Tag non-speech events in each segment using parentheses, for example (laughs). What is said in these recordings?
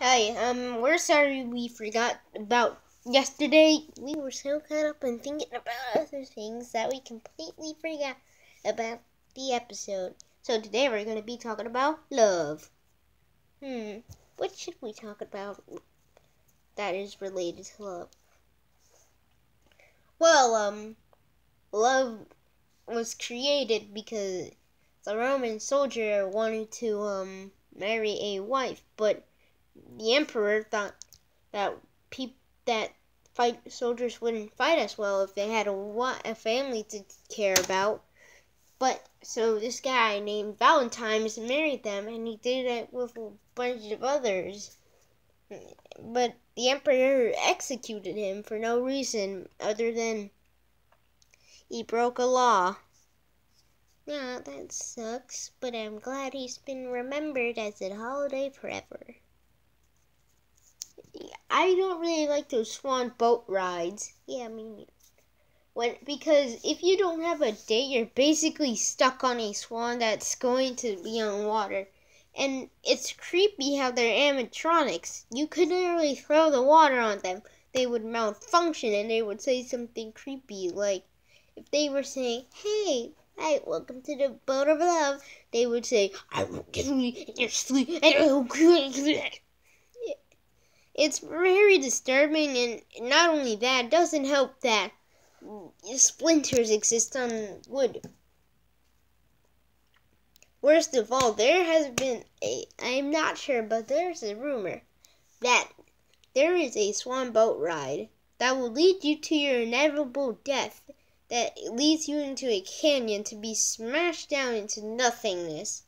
Hi, um, we're sorry we forgot about yesterday. We were so caught up in thinking about other things that we completely forgot about the episode. So today we're going to be talking about love. Hmm, what should we talk about that is related to love? Well, um, love was created because the Roman soldier wanted to, um, marry a wife, but the emperor thought that peop- that fight soldiers wouldn't fight as well if they had a, a family to care about. But so this guy named Valentine's married them, and he did it with a bunch of others. But the emperor executed him for no reason other than he broke a law. Yeah, that sucks, but I'm glad he's been remembered as a holiday forever. I don't really like those swan boat rides. Yeah, I mean, when because if you don't have a date, you're basically stuck on a swan that's going to be on water. And it's creepy how they're animatronics. You could literally throw the water on them. They would malfunction and they would say something creepy like if they were saying, Hey, Hi, welcome to the boat of love. They would say, I will kill you in your sleep and I will kill you. It's very disturbing, and not only that, doesn't help that splinters exist on wood. Worst of all, there has been a, I'm not sure, but there's a rumor that there is a swan boat ride that will lead you to your inevitable death, that leads you into a canyon to be smashed down into nothingness.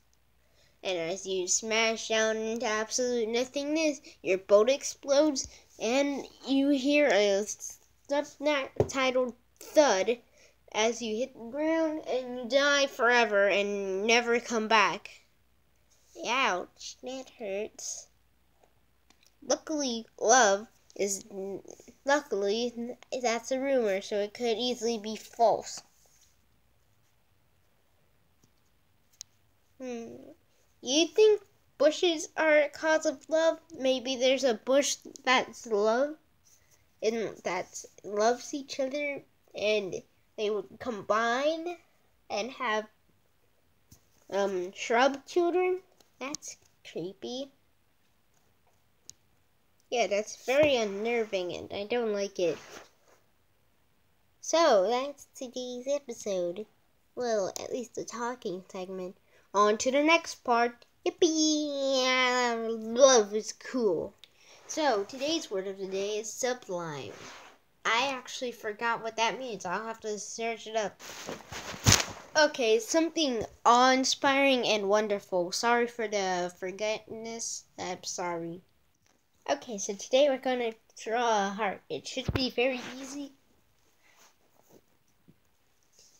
And as you smash down into absolute nothingness, your boat explodes and you hear a subtitled thud as you hit the ground and you die forever and never come back. Ouch, that hurts. Luckily, love is luckily that's a rumor, so it could easily be false. Hmm. You think bushes are a cause of love? Maybe there's a bush that's love and that loves each other and they would combine and have um shrub children? That's creepy. Yeah, that's very unnerving and I don't like it. So, that's today's episode. Well, at least the talking segment. On to the next part. Yippee! (laughs) Love is cool. So, today's word of the day is sublime. I actually forgot what that means. I'll have to search it up. Okay, something awe-inspiring and wonderful. Sorry for the forgetness. I'm sorry. Okay, so today we're going to draw a heart. It should be very easy.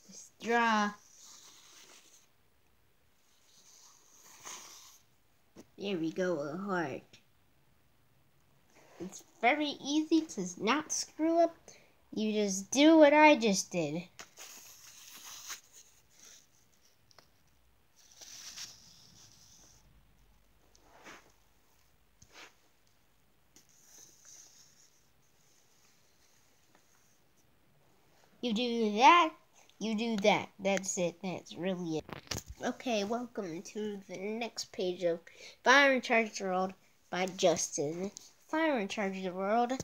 Just draw There we go, a heart. It's very easy to not screw up. You just do what I just did. You do that, you do that. That's it. That's really it. Okay, welcome to the next page of Fire and Charge the World by Justin. Fire and Charge the World.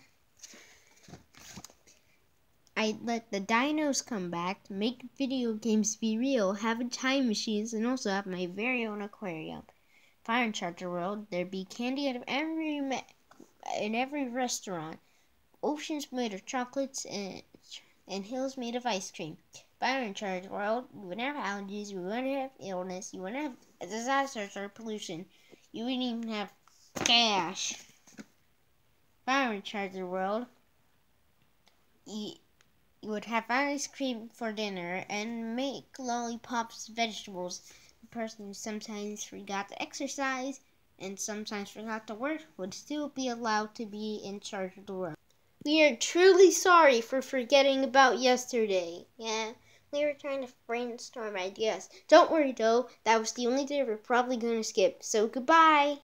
I let the dinos come back, make video games be real, have time machines, and also have my very own aquarium. Fire and Charge the World. There be candy out of every in every restaurant, oceans made of chocolates, and and hills made of ice cream fire in charge world, you wouldn't have allergies, you wouldn't have illness, you wouldn't have disasters or pollution. You wouldn't even have cash. Fire in charge world. You, you would have ice cream for dinner and make lollipops vegetables. The person who sometimes forgot to exercise and sometimes forgot to work would still be allowed to be in charge of the world. We are truly sorry for forgetting about yesterday. Yeah. We were trying to brainstorm ideas. Don't worry though, that was the only day we're probably going to skip. So goodbye.